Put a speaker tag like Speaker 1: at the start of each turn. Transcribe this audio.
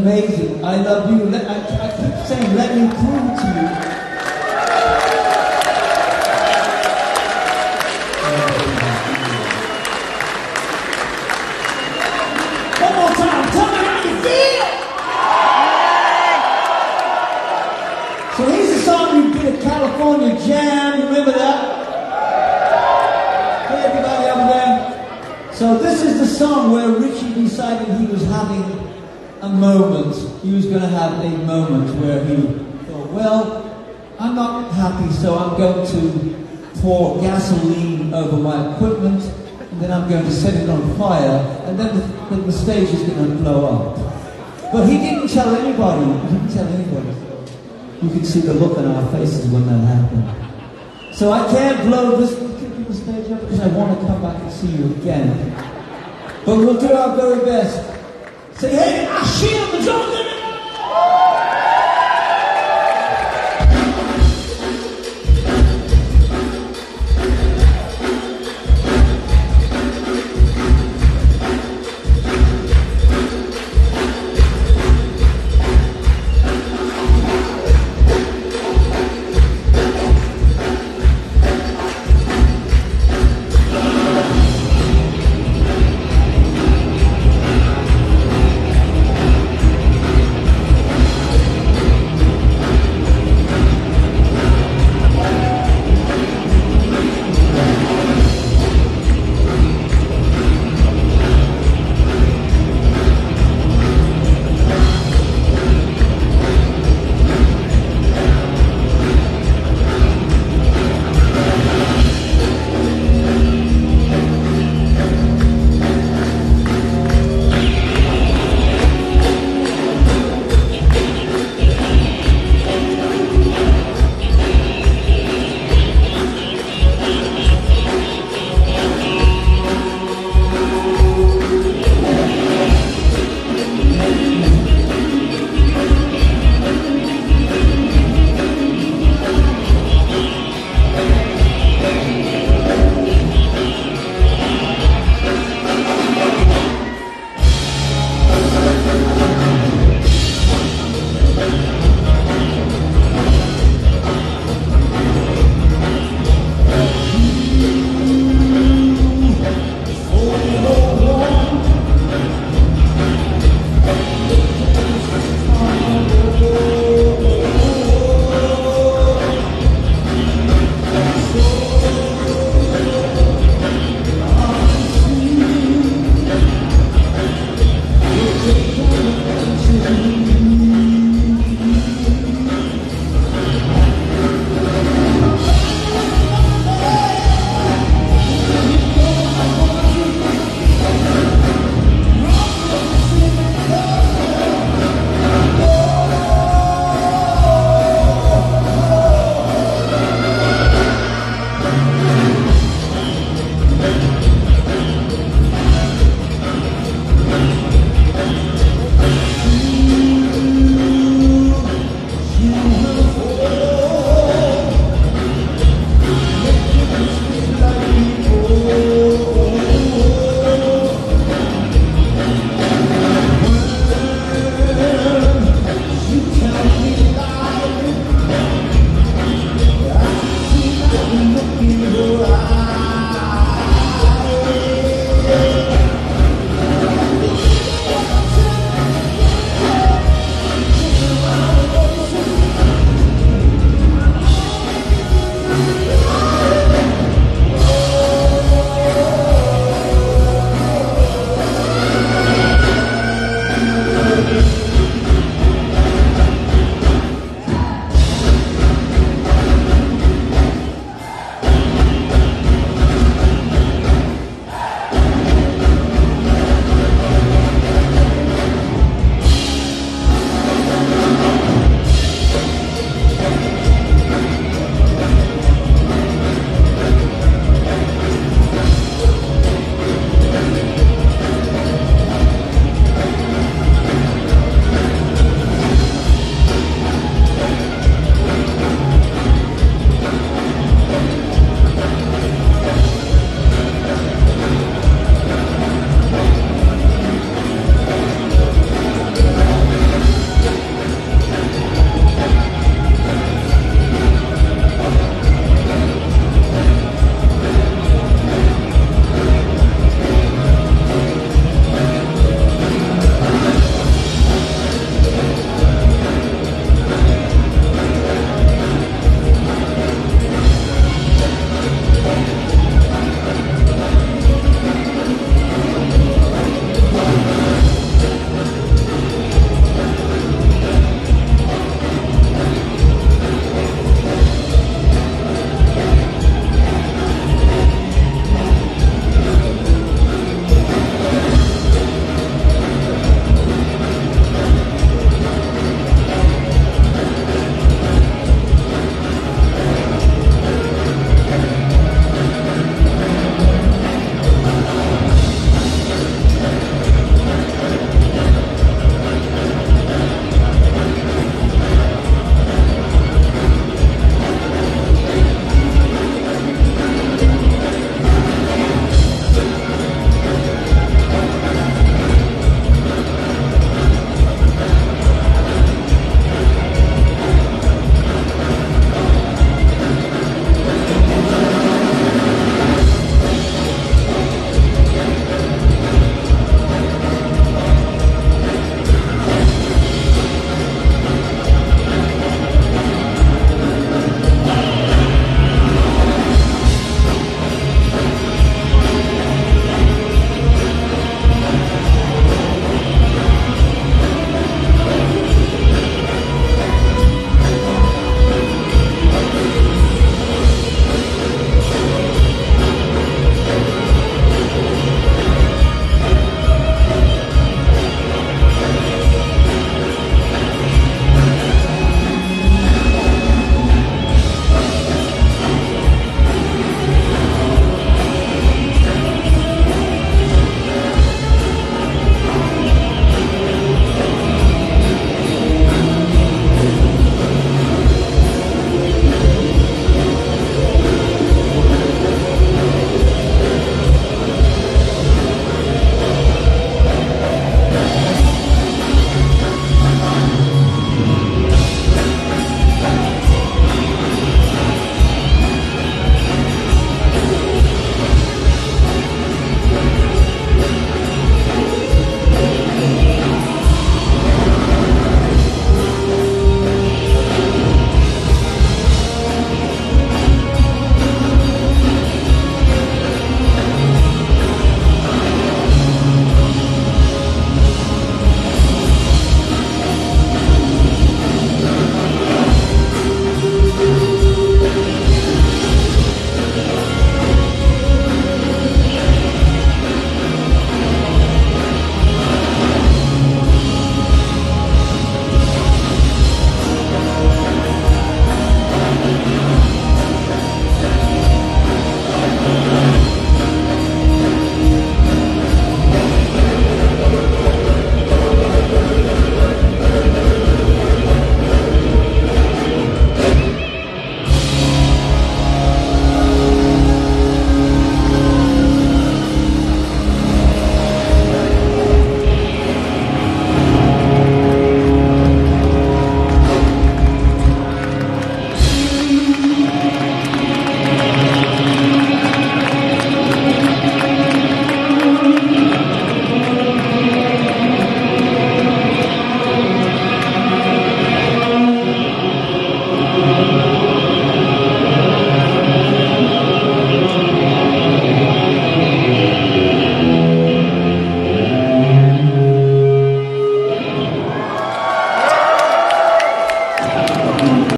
Speaker 1: amazing. I love you. I, keep saying, let me prove to you. One more time. Tell me how you feel. So here's a song you did at California Jam. Remember that? Everybody over there. So this is the song where Ritchie decided he was having a moment. He was going to have a moment where he thought, well, I'm not happy, so I'm going to pour gasoline over my equipment, and then I'm going to set it on fire, and then the, the stage is going to blow up. But he didn't tell anybody. He didn't tell anybody. You can see the look on our faces when that happened. So I can't blow this particular stage up because I want to come back and see you again. But we'll do our very best. Say, hey, I shield the drums